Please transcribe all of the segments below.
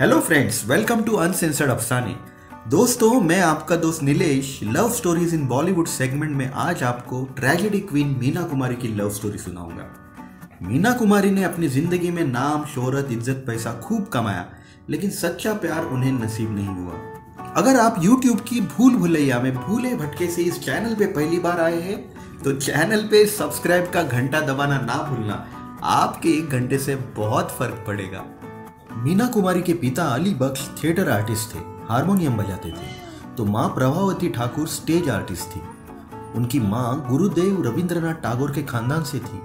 Hello friends welcome to uncensored अफसाने दोस्तों, मैं आपका दोस्त Nilesh love stories in Bollywood segment में आज आपको ट्रेजेडी क्वीन मीना कुमारी की लव स्टोरी सुनाऊँगा। मीना कुमारी ने अपनी ज़िंदगी में नाम, शोहरत, इज़्ज़त, पैसा खूब कमाया, लेकिन सच्चा प्यार उन्हें नसीब नहीं हुआ। अगर आप YouTube की भूल भुलैया में भूले भटके से इस चैनल पे पहली बार आए हैं तो चैनल पे सब्सक्राइब का घंटा दबाना ना भूलना, आपके एक घंटे से बहुत फ़र्क पड़ेगा। मीना कुमारी के पिता अली बख्श थिएटर आर्टिस्ट थे, हारमोनियम बजाते थे। तो माँ प्रभावती ठाकुर स्टेज आर्टिस्ट थी। उनकी माँ गुरुदेव रविंद्रनाथ टागोर के खानदान से थी।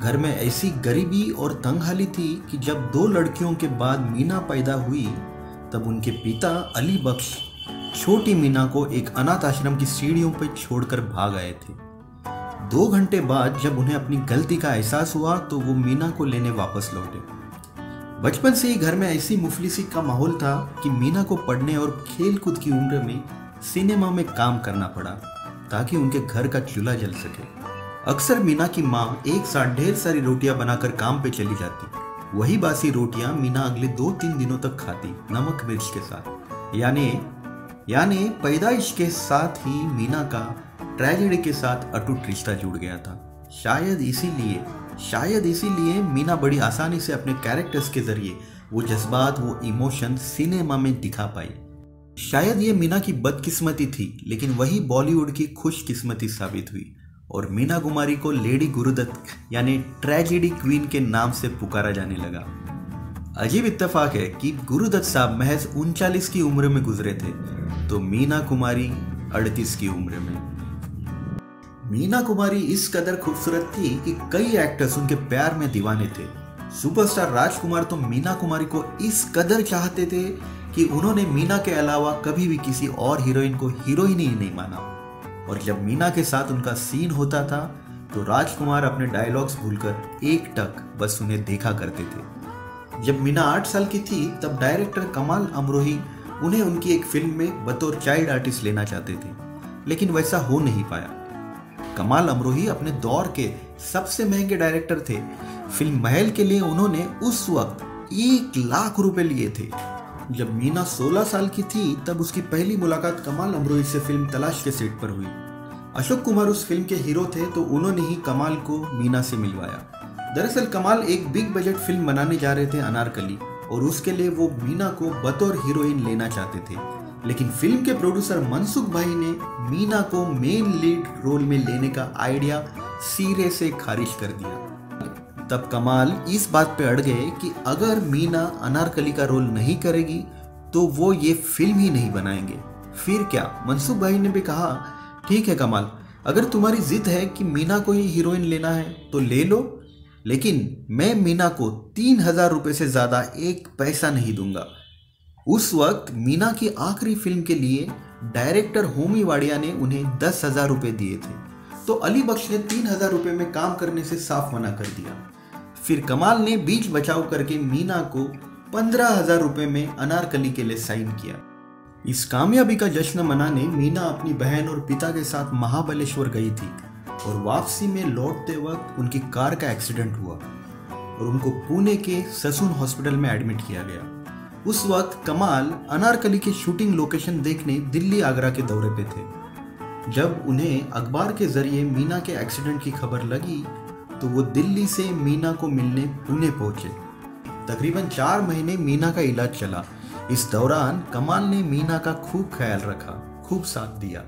घर में ऐसी गरीबी और तंगहाली थी कि जब दो लड़कियों के बाद मीना पैदा हुई, तब उनके पिता अली बख्श छोटी मीना को एक अनाथ आश्रम की सीढ़ियों पर छोड़कर भाग आए थे। दो घंटे बाद जब उन्हें अपनी गलती का एहसास हुआ तो वो मीना को लेने वापस लौटे। बचपन से ही घर में ऐसी मुफलिसी का माहौल था कि मीना को पढ़ने और खेल कूद की उम्र में सिनेमा में काम करना पड़ा, ताकि उनके घर का चूल्हा जल सके। अक्सर मीना की माँ एक साथ ढेर सारी रोटियाँ बनाकर काम पे चली जाती। वही बासी रोटियाँ मीना अगले दो तीन दिनों तक खाती, नमक मिर्च के साथ। यानी यानी पैदाइश के साथ ही मीना का ट्रेजेडी के साथ अटूट रिश्ता जुड़ गया था। शायद इसीलिए शायद इसीलिए मीना बड़ी आसानी से अपने कैरेक्टर्स के ज़रिए वो जज्बात, वो इमोशन सिनेमा में दिखा पाई। शायद ये मीना की बदकिस्मती थी, लेकिन वही बॉलीवुड की खुशकिस्मती साबित हुई और मीना कुमारी को लेडी गुरुदत्त यानी ट्रेजिडी क्वीन के नाम से पुकारा जाने लगा। अजीब इत्तेफाक है कि गुरुदत्त साहब महज उनचालीस की उम्र में गुजरे थे तो मीना कुमारी अड़तीस की उम्र में। मीना कुमारी इस कदर खूबसूरत थी कि कई एक्टर्स उनके प्यार में दीवाने थे। सुपरस्टार राजकुमार तो मीना कुमारी को इस कदर चाहते थे कि उन्होंने मीना के अलावा कभी भी किसी और हीरोइन को हीरोइन ही नहीं माना। और जब मीना के साथ उनका सीन होता था तो राजकुमार अपने डायलॉग्स भूलकर एक टक बस उन्हें देखा करते थे। जब मीना आठ साल की थी, तब डायरेक्टर कमाल अमरोही उन्हें उनकी एक फ़िल्म में बतौर चाइल्ड आर्टिस्ट लेना चाहते थे। लेकिन वैसा हो नहीं पाया। कमाल अमरोही अपने दौर के सबसे महँगे डायरेक्टर थे। फ़िल्म महल के लिए उन्होंने उस वक्त एक लाख रुपए लिए थे। जब मीना 16 साल की थी, तब उसकी पहली मुलाकात कमाल अमरोही से फ़िल्म तलाश के सेट पर हुई। अशोक कुमार उस फ़िल्म के हीरो थे तो उन्होंने ही कमाल को मीना से मिलवाया। दरअसल कमाल एक बिग बजट फ़िल्म बनाने जा रहे थे अनारकली, और उसके लिए वो मीना को बतौर हीरोइन लेना चाहते थे। लेकिन फ़िल्म के प्रोड्यूसर मनसुख भाई ने मीना को मेन लीड रोल में लेने का आइडिया सिरे से खारिज कर दिया। तब कमाल इस बात पे अड़ गए कि अगर मीना अनारकली का रोल नहीं करेगी तो वो ये फ़िल्म ही नहीं बनाएँगे। फिर क्या? मनसुख भाई ने भी कहा, ठीक है कमाल, अगर तुम्हारी जिद है कि मीना को ही हीरोइन लेना है तो ले लो। लेकिन मैं मीना को तीन हज़ार रुपए से ज़्यादा एक पैसा नहीं दूँगा। उस वक्त मीना की आखिरी फ़िल्म के लिए डायरेक्टर होमी वाडिया ने उन्हें दस हज़ार रुपये दिए थे। तो अली बख्श ने तीन हज़ार रुपये में काम करने से साफ़ मना कर दिया। फिर कमाल ने बीच बचाव करके मीना को पंद्रह हज़ार रुपये में अनारकली के लिए साइन किया। इस कामयाबी का जश्न मनाने मीना अपनी बहन और पिता के साथ महाबलेश्वर गई थी और वापसी में लौटते वक्त उनकी कार का एक्सीडेंट हुआ और उनको पुणे के ससुन हॉस्पिटल में एडमिट किया गया। उस वक्त कमाल अनारकली की शूटिंग लोकेशन देखने दिल्ली, आगरा के दौरे पे थे। जब उन्हें अखबार के ज़रिए मीना के एक्सीडेंट की खबर लगी तो वो दिल्ली से मीना को मिलने पुणे पहुँचे। तकरीबन चार महीने मीना का इलाज चला। इस दौरान कमाल ने मीना का खूब ख्याल रखा, खूब साथ दिया।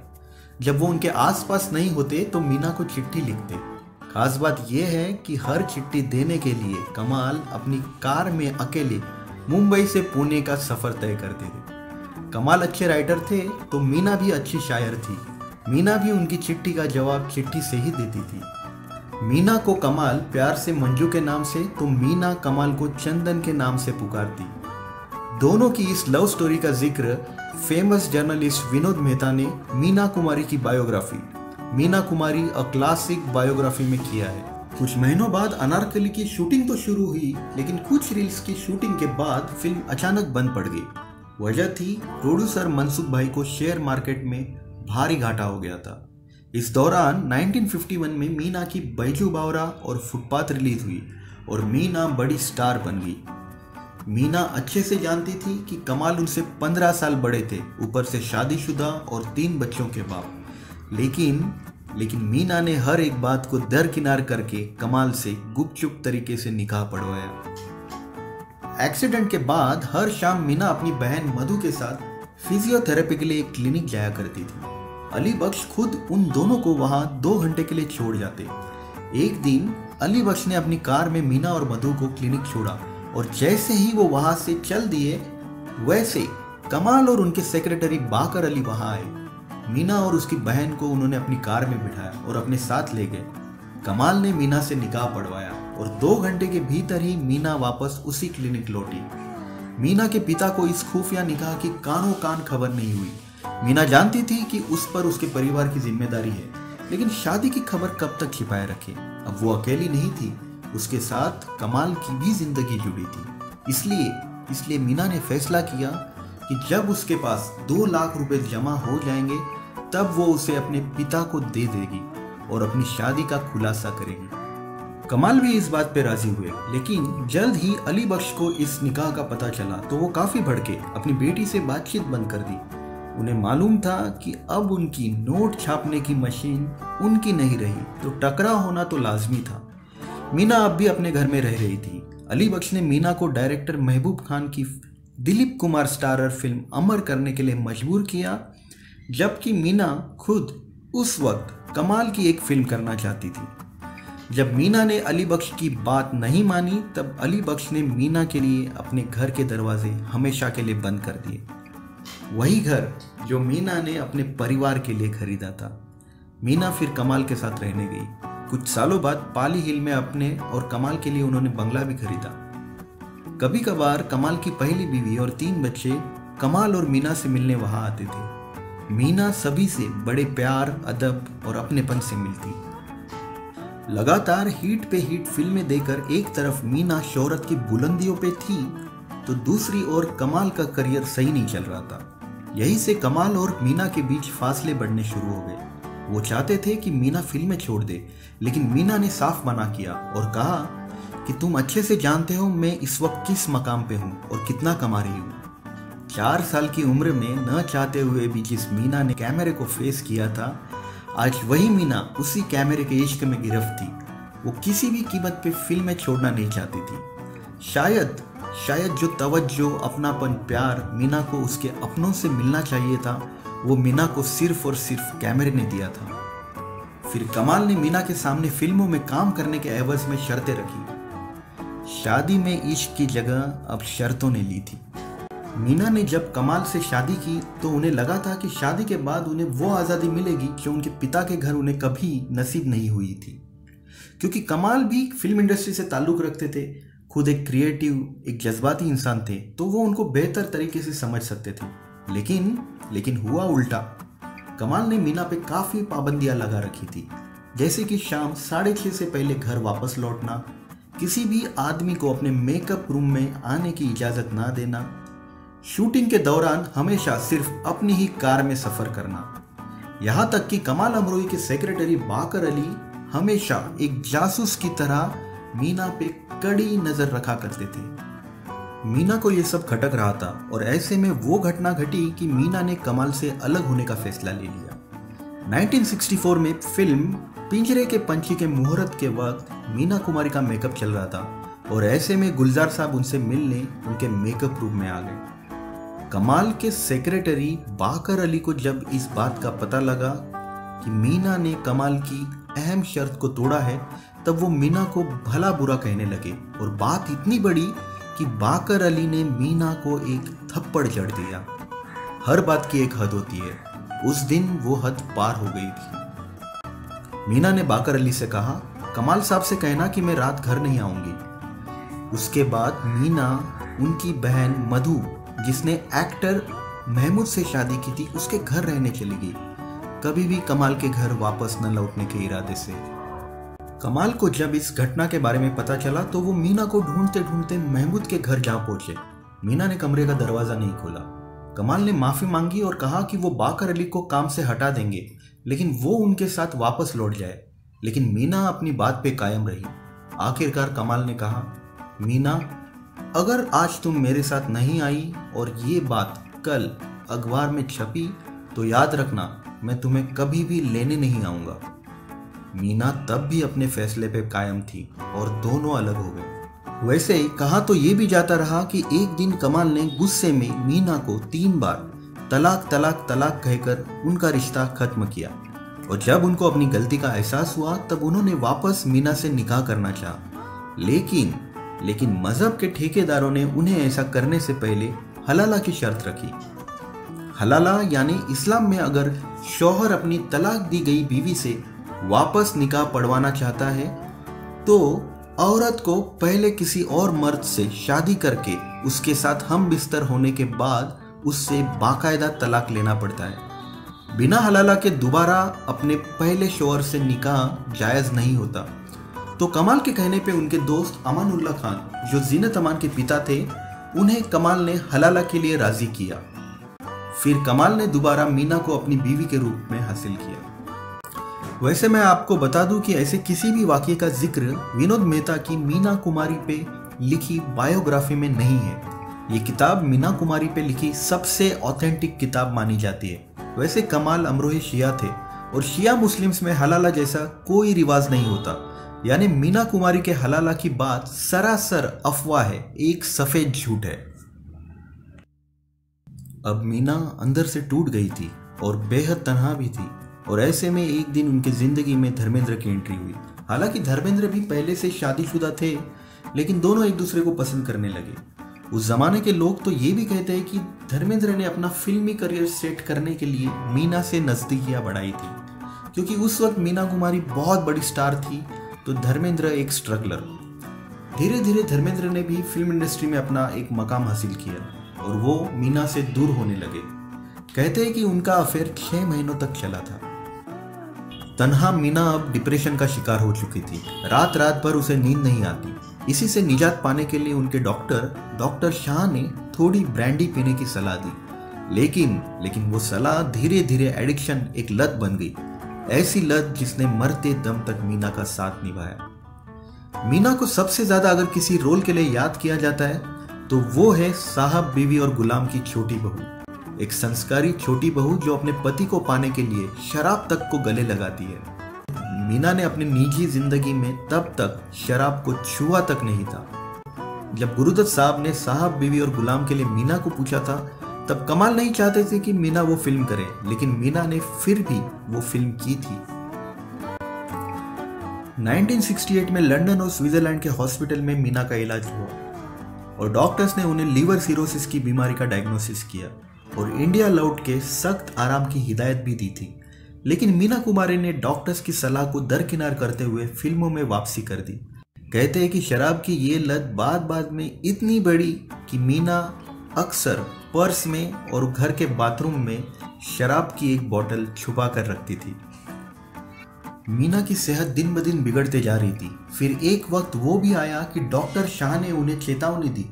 जब वो उनके आसपास नहीं होते तो मीना को चिट्ठी लिखते। खास बात यह है कि हर चिट्ठी देने के लिए कमाल अपनी कार में अकेले मुंबई से पुणे का सफ़र तय करते थे। कमाल अच्छे राइटर थे तो मीना भी अच्छी शायर थी। मीना भी उनकी चिट्ठी का जवाब चिट्ठी से ही देती थी। मीना को कमाल प्यार से मंजू के नाम से तो मीना कमाल को चंदन के नाम से पुकारती। दोनों की इस लव स्टोरी का ज़िक्र फ़ेमस जर्नलिस्ट विनोद मेहता ने मीना कुमारी की biography Meena Kumari a classic biography में किया है। कुछ महीनों बाद अनारकली की शूटिंग तो शुरू हुई, लेकिन कुछ रील्स की शूटिंग के बाद फ़िल्म अचानक बंद पड़ गई। वजह थी, प्रोड्यूसर मनसुख भाई को शेयर मार्केट में भारी घाटा हो गया था। इस दौरान 1951 में मीना की बैजू बावरा और फुटपाथ रिलीज़ हुई और मीना बड़ी स्टार बन गई। मीना अच्छे से जानती थी कि कमाल उनसे पंद्रह साल बड़े थे, ऊपर से शादीशुदा और तीन बच्चों के बाप। लेकिन लेकिन मीना ने हर एक बात को दरकिनार करके कमाल से गुपचुप तरीके से निकाह पढ़वाया। एक्सीडेंट के बाद हर शाम मीना अपनी बहन मधु के साथ फिजियोथेरेपी के लिए एक क्लिनिक जाया करती थी। अली बख्श खुद उन दोनों को वहाँ दो घंटे के लिए छोड़ जाते। एक दिन अली बख्श ने अपनी कार में मीना और मधु को क्लिनिक छोड़ा और जैसे ही वो वहाँ से चल दिए, वैसे कमाल और उनके सेक्रेटरी बाकर अली वहाँ आए। मीना और उसकी बहन को उन्होंने अपनी कार में बिठाया और अपने साथ ले गए। कमाल ने मीना से निकाह पढ़वाया और दो घंटे के भीतर ही मीना वापस उसी क्लिनिक लौटी। मीना के पिता को इस खुफिया निकाह की कानों कान खबर नहीं हुई। मीना जानती थी कि उस पर उसके परिवार की ज़िम्मेदारी है, लेकिन शादी की खबर कब तक छिपाए रखे? अब वो अकेली नहीं थी, उसके साथ कमाल की भी ज़िंदगी जुड़ी थी। इसलिए इसलिए मीना ने फैसला किया कि जब उसके पास दो लाख रुपए जमा हो जाएँगे तब वो उसे अपने पिता को दे देगी और अपनी शादी का खुलासा करेगी। कमाल भी इस बात पे राज़ी हुए, लेकिन जल्द ही अली बख्श को इस निकाह का पता चला तो वो काफ़ी भड़के, अपनी बेटी से बातचीत बंद कर दी। उन्हें मालूम था कि अब उनकी नोट छापने की मशीन उनकी नहीं रही तो टकराव होना तो लाजमी था। मीना अब भी अपने घर में रह रही थी। अली बख्श ने मीना को डायरेक्टर महबूब खान की दिलीप कुमार स्टारर फ़िल्म अमर करने के लिए मजबूर किया जबकि मीना खुद उस वक्त कमाल की एक फ़िल्म करना चाहती थी। जब मीना ने अली बख्श की बात नहीं मानी, तब अली बख्श ने मीना के लिए अपने घर के दरवाजे हमेशा के लिए बंद कर दिए। वही घर जो मीना ने अपने परिवार के लिए खरीदा था। मीना फिर कमाल के साथ रहने गई। कुछ सालों बाद पाली हिल में अपने और कमाल के लिए उन्होंने बंगला भी खरीदा। कभी कभार कमाल की पहली बीवी और तीन बच्चे कमाल और मीना से मिलने वहाँ आते थे। मीना सभी से बड़े प्यार, अदब और अपनेपन से मिलती। लगातार हीट पे हीट फ़िल्में देकर एक तरफ़ मीना शोहरत की बुलंदियों पे थी तो दूसरी ओर कमाल का करियर सही नहीं चल रहा था। यही से कमाल और मीना के बीच फासले बढ़ने शुरू हो गए। वो चाहते थे कि मीना फ़िल्में छोड़ दे, लेकिन मीना ने साफ़ मना किया और कहा कि, तुम अच्छे से जानते हो मैं इस वक्त किस मकाम पे हूँ और कितना कमा रही हूँ। चार साल की उम्र में न चाहते हुए भी जिस मीना ने कैमरे को फेस किया था, आज वही मीना उसी कैमरे के इश्क में गिरफ्त थी। वो किसी भी कीमत पे फ़िल्में छोड़ना नहीं चाहती थी। शायद शायद जो तवज्जो, अपनापन, प्यार मीना को उसके अपनों से मिलना चाहिए था, वो मीना को सिर्फ़ और सिर्फ़ कैमरे ने दिया था। फिर कमाल ने मीना के सामने फ़िल्मों में काम करने के एवज में शर्तें रखी। शादी में इश्क की जगह अब शर्तों ने ली थी। मीना ने जब कमाल से शादी की तो उन्हें लगा था कि शादी के बाद उन्हें वो आज़ादी मिलेगी जो उनके पिता के घर उन्हें कभी नसीब नहीं हुई थी। क्योंकि कमाल भी फ़िल्म इंडस्ट्री से ताल्लुक़ रखते थे, खुद एक क्रिएटिव एक जज्बाती इंसान थे तो वो उनको बेहतर तरीके से समझ सकते थे। लेकिन लेकिन हुआ उल्टा। कमाल ने मीना पे काफ़ी पाबंदियाँ लगा रखी थी। जैसे कि शाम साढ़े छः से पहले घर वापस लौटना, किसी भी आदमी को अपने मेकअप रूम में आने की इजाज़त ना देना शूटिंग के दौरान हमेशा सिर्फ़ अपनी ही कार में सफ़र करना। यहाँ तक कि कमाल अमरोही के सेक्रेटरी बाकर अली हमेशा एक जासूस की तरह मीना पे कड़ी नज़र रखा करते थे। मीना को यह सब खटक रहा था और ऐसे में वो घटना घटी कि मीना ने कमाल से अलग होने का फैसला ले लिया। 1964 में फ़िल्म पिंजरे के पंछी के मुहूर्त के वक्त मीना कुमारी का मेकअप चल रहा था और ऐसे में गुलजार साहब उनसे मिलने उनके मेकअप रूम में आ गए। कमाल के सेक्रेटरी बाकर अली को जब इस बात का पता लगा कि मीना ने कमाल की अहम शर्त को तोड़ा है, तब वो मीना को भला बुरा कहने लगे और बात इतनी बड़ी कि बाकर अली ने मीना को एक थप्पड़ जड़ दिया। हर बात की एक हद होती है। उस दिन वो हद पार हो गई थी। मीना ने बाकर अली से कहा, कमाल साहब से कहना कि मैं रात घर नहीं आऊँगी। उसके बाद मीना, उनकी बहन मधु जिसने एक्टर महमूद से शादी की थी, उसके घर रहने चली गई। कभी भी कमाल के घर वापस न लौटने के इरादे से। कमाल को जब इस घटना के बारे में पता चला तो वो मीना को ढूंढते ढूंढते महमूद के घर जा पहुँचे। मीना ने कमरे का दरवाज़ा नहीं खोला। कमाल ने माफ़ी मांगी और कहा कि वो बाकर अली को काम से हटा देंगे, लेकिन वो उनके साथ वापस लौट जाए। लेकिन मीना अपनी बात पे कायम रही। आखिरकार कमाल ने कहा, मीना अगर आज तुम मेरे साथ नहीं आई और ये बात कल अखबार में छपी तो याद रखना, मैं तुम्हें कभी भी लेने नहीं आऊँगा। मीना तब भी अपने फैसले पे कायम थी और दोनों अलग हो गए। वैसे ही कहा तो ये भी जाता रहा कि एक दिन कमाल ने गुस्से में मीना को तीन बार तलाक तलाक तलाक कहकर उनका रिश्ता खत्म किया। और जब उनको अपनी गलती का एहसास हुआ, तब उन्होंने वापस मीना से निकाह करना चाहा। लेकिन लेकिन मज़हब के ठेकेदारों ने उन्हें ऐसा करने से पहले हलाला की शर्त रखी। हलाला यानी इस्लाम में अगर शौहर अपनी तलाक दी गई बीवी से वापस निकाह पढ़वाना चाहता है तो औरत को पहले किसी और मर्द से शादी करके उसके साथ हम बिस्तर होने के बाद उससे बाकायदा तलाक लेना पड़ता है। बिना हलाला के दोबारा अपने पहले शोहर से निकाह जायज़ नहीं होता। तो कमाल के कहने पे उनके दोस्त अमानुल्ला खान, जो जीनत अमान के पिता थे, उन्हें कमाल ने हलाला के लिए राज़ी किया। फिर कमाल ने दोबारा मीना को अपनी बीवी के रूप में हासिल किया। वैसे मैं आपको बता दूँ कि ऐसे किसी भी वाक्य का ज़िक्र विनोद मेहता की मीना कुमारी पे लिखी बायोग्राफी में नहीं है। ये किताब मीना कुमारी पे लिखी सबसे ऑथेंटिक किताब मानी जाती है। वैसे कमाल अमरोही शिया थे, और शिया मुस्लिम्स में हलाला जैसा कोई रिवाज नहीं होता। यानी मीना कुमारी के हलाला की बात सरासर अफवाह है, एक सफ़ेद झूठ है। अब मीना अंदर से टूट गई थी और बेहद तनहा भी थी और ऐसे में एक दिन उनकी ज़िंदगी में धर्मेंद्र की एंट्री हुई। हालाँकि धर्मेंद्र भी पहले से शादीशुदा थे, लेकिन दोनों एक दूसरे को पसंद करने लगे। उस जमाने के लोग तो ये भी कहते हैं कि धर्मेंद्र ने अपना फिल्मी करियर सेट करने के लिए मीना से नजदीकियाँ बढ़ाई थी, क्योंकि उस वक्त मीना कुमारी बहुत बड़ी स्टार थी तो धर्मेंद्र एक स्ट्रगलर धीरे धीरे धर्मेंद्र ने भी फ़िल्म इंडस्ट्री में अपना एक मकाम हासिल किया और वो मीना से दूर होने लगे। कहते हैं कि उनका अफेयर छह महीनों तक चला था। तनहा मीना अब डिप्रेशन का शिकार हो चुकी थी। रात रात भर उसे नींद नहीं आती। इसी से निजात पाने के लिए उनके डॉक्टर डॉक्टर शाह ने थोड़ी ब्रांडी पीने की सलाह दी। लेकिन लेकिन वो सलाह धीरे धीरे एडिक्शन एक लत बन गई। ऐसी लत जिसने मरते दम तक मीना का साथ निभाया। मीना को सबसे ज़्यादा अगर किसी रोल के लिए याद किया जाता है तो वो है साहब बीवी और गुलाम की छोटी बहू। एक संस्कारी छोटी बहू जो अपने पति को पाने के लिए शराब तक को गले लगाती है। मीना ने अपनी निजी ज़िंदगी में तब तक शराब को छुआ तक नहीं था। जब गुरुदत्त साहब ने साहब बीवी और गुलाम के लिए मीना को पूछा था तब कमाल नहीं चाहते थे कि मीना वो फ़िल्म करे, लेकिन मीना ने फिर भी वो फ़िल्म की थी। 1968 में लंदन और स्विट्जरलैंड के हॉस्पिटल में मीना का इलाज हुआ, और डॉक्टर्स ने उन्हें लीवर सिरोसिस की बीमारी का डायग्नोसिस किया, और इंडिया लौट के सख्त आराम की हिदायत भी दी थी। लेकिन मीना कुमारी ने डॉक्टर्स की सलाह को दरकिनार करते हुए फ़िल्मों में वापसी कर दी। कहते हैं कि शराब की ये लत बाद बाद में इतनी बड़ी कि मीना अक्सर पर्स में और घर के बाथरूम में शराब की एक बोतल छुपा कर रखती थी। मीना की सेहत दिन ब दिन बिगड़ते जा रही थी। फिर एक वक्त वो भी आया कि डॉक्टर शाह ने उन्हें चेतावनी दी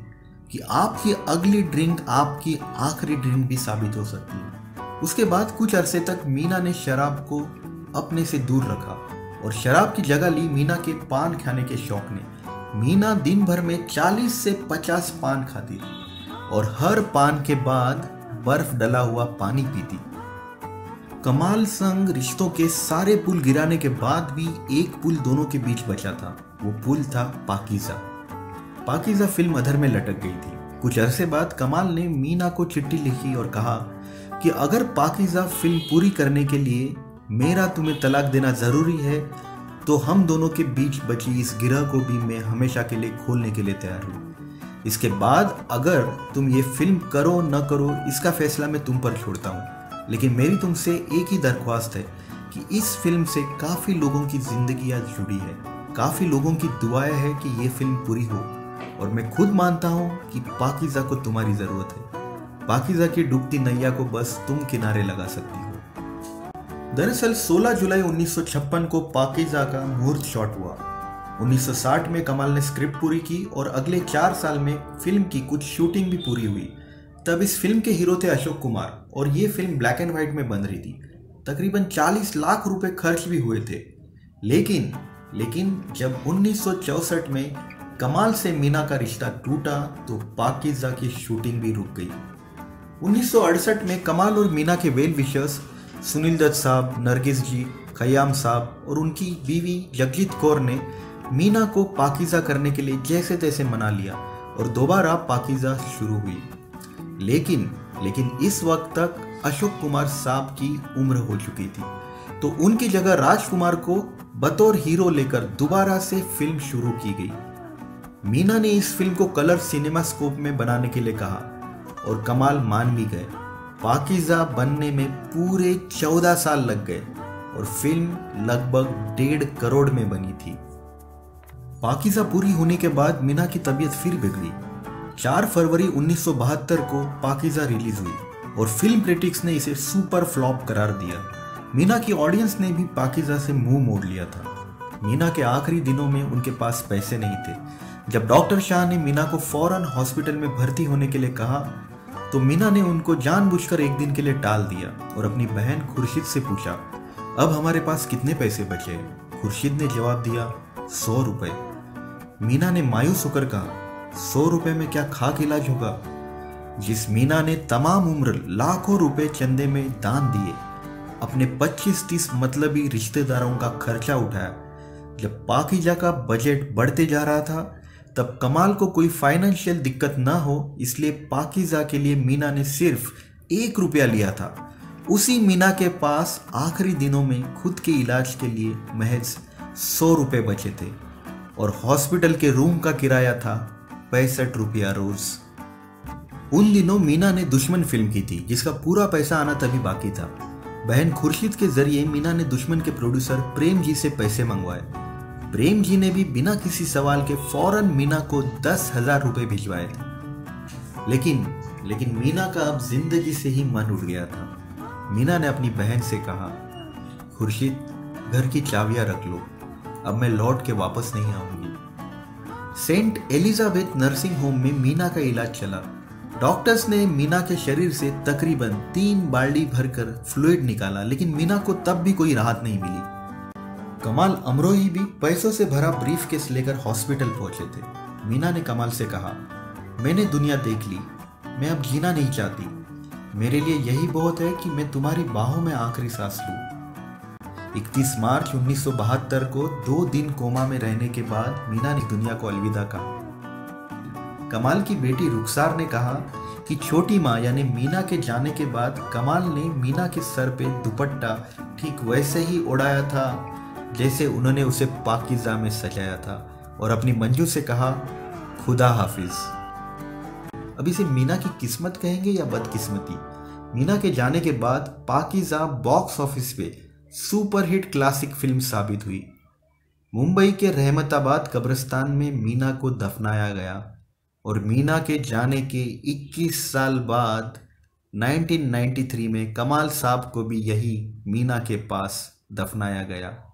कि आपकी अगली ड्रिंक आपकी आखिरी ड्रिंक भी साबित हो सकती है। उसके बाद कुछ अरसे तक मीना ने शराब को अपने से दूर रखा और शराब की जगह ली मीना के पान खाने के शौक ने। मीना दिन भर में 40 से 50 पान खाती और हर पान के बाद बर्फ़ डला हुआ पानी पीती। कमाल संग रिश्तों के सारे पुल गिराने के बाद भी एक पुल दोनों के बीच बचा था। वो पुल था पाकिजा। पाकिजा फ़िल्म अधर में लटक गई थी। कुछ अरसे बाद कमाल ने मीना को चिट्ठी लिखी और कहा कि अगर पाकिजा फ़िल्म पूरी करने के लिए मेरा तुम्हें तलाक देना ज़रूरी है तो हम दोनों के बीच बची इस गिरह को भी मैं हमेशा के लिए खोलने के लिए तैयार हूँ। इसके बाद अगर तुम ये फ़िल्म करो, न करो, इसका फैसला मैं तुम पर छोड़ता हूँ। लेकिन मेरी तुमसे एक ही दरख्वास्त है कि इस फ़िल्म से काफ़ी लोगों की जिंदगियाँ जुड़ी है। काफ़ी लोगों की दुआएँ है कि ये फ़िल्म पूरी हो। और मैं खुद मानता हूँ कि पाकिजा को तुम्हारी ज़रूरत है। पाकिजा की डूबती नैया को बस तुम किनारे लगा सकती हो। दरअसल 16 जुलाई 1956 को पाकिजा का मुहूर्त शॉट हुआ। 1960 में कमाल ने स्क्रिप्ट पूरी की और अगले चार साल में फ़िल्म की कुछ शूटिंग भी पूरी हुई। तब इस फ़िल्म के हीरो थे अशोक कुमार और ये फ़िल्म ब्लैक एंड व्हाइट में बन रही थी। तकरीबन 40 लाख रुपए खर्च भी हुए थे। लेकिन लेकिन जब उन्नीस में कमाल से मीना का रिश्ता टूटा तो पाकिजा की शूटिंग भी रुक गई। 1968 में कमाल और मीना के वेल विशर्स सुनील दत्त साहब, नरगिस जी, खयाम साहब और उनकी बीवी जगजीत कौर ने मीना को पाकिजा करने के लिए जैसे तैसे मना लिया और दोबारा पाकिजा शुरू हुई। लेकिन लेकिन इस वक्त तक अशोक कुमार साहब की उम्र हो चुकी थी। तो उनकी जगह राजकुमार को बतौर हीरो लेकर दोबारा से फ़िल्म शुरू की गई। मीना ने इस फ़िल्म को कलर सिनेमा स्कोप में बनाने के लिए कहा और कमाल मान भी गए। पाकिजा बनने में पूरे चौदह साल लग गए और फ़िल्म लगभग डेढ़ करोड़ में बनी थी। पाकिजा पूरी होने के बाद मीना की तबीयत फिर बिगड़ी। 4 फरवरी 1972 को पाकिजा रिलीज़ हुई और फ़िल्म क्रिटिक्स ने इसे सुपर फ्लॉप करार दिया। मीना की ऑडियंस ने भी पाकिजा से मुँह मोड़ लिया था। मीना के आखिरी दिनों में उनके पास पैसे नहीं थे। जब डॉक्टर शाह ने मीना को फ़ौरन हॉस्पिटल में भर्ती होने के लिए कहा तो मीना ने उनको जानबूझकर एक दिन के लिए टाल दिया और अपनी बहन खुर्शीद से पूछा, अब हमारे पास कितने पैसे बचे? खुर्शीद ने जवाब दिया सौ रुपए। मीना ने मायूस होकर कहा, सौ रुपए में क्या खाक इलाज होगा? जिस मीना ने तमाम उम्र लाखों रुपए चंदे में दान दिए, अपने 25-30 मतलबी रिश्तेदारों का खर्चा उठाया। जब पाकिजा का बजट बढ़ते जा रहा था, तब कमाल को कोई फाइनेंशियल दिक्कत ना हो, इसलिए पाकिजा के लिए मीना ने सिर्फ़ एक रुपया लिया था। उसी मीना के पास आखिरी दिनों में खुद के इलाज के लिए महज सौ रुपये बचे थे और हॉस्पिटल के रूम का किराया था पैंसठ रुपया रोज। उन दिनों मीना ने दुश्मन फ़िल्म की थी, जिसका पूरा पैसा आना तभी बाकी था। बहन खुर्शीद के ज़रिए मीना ने दुश्मन के प्रोड्यूसर प्रेम जी से पैसे मंगवाए। प्रेम जी ने भी बिना किसी सवाल के फ़ौरन मीना को दस हज़ार रुपए भिजवाए। थे लेकिन लेकिन मीना का अब ज़िंदगी से ही मन उड़ गया था। मीना ने अपनी बहन से कहा, खुर्शीद, घर की चाबियाँ रख लो। अब मैं लौट के वापस नहीं आऊँगी। सेंट एलिजाबेथ नर्सिंग होम में मीना का इलाज चला। डॉक्टर्स ने मीना के शरीर से तकरीबन तीन बाल्टी भरकर फ्लूइड निकाला, लेकिन मीना को तब भी कोई राहत नहीं मिली। कमाल अमरोही भी पैसों से भरा ब्रीफ केस लेकर हॉस्पिटल पहुँचे थे। मीना ने कमाल से कहा, मैंने दुनिया देख ली। मैं अब जीना नहीं चाहती। मेरे लिए यही बहुत है कि मैं तुम्हारी बाहों में आखिरी सांस लूँ। 31 मार्च उन्नीस सौ बहत्तर को दो दिन कोमा में रहने के बाद मीना ने दुनिया को अलविदा कहा। कमाल की बेटी रुखसार ने कहा कि छोटी माँ यानी मीना के जाने के बाद कमाल ने मीना के सर पे दुपट्टा ठीक वैसे ही उड़ाया था, जैसे उन्होंने उसे पाकिजा में सजाया था और अपनी मंजू से कहा, खुदा हाफिज। अब इसे मीना की किस्मत कहेंगे या बदकिस्मती? मीना के जाने के बाद पाकिजा बॉक्स ऑफ़िस पे सुपरहिट क्लासिक फ़िल्म साबित हुई। मुंबई के रहमताबाद कब्रिस्तान में मीना को दफनाया गया और मीना के जाने के 21 साल बाद 1993 में कमाल साहब को भी यही मीना के पास दफनाया गया।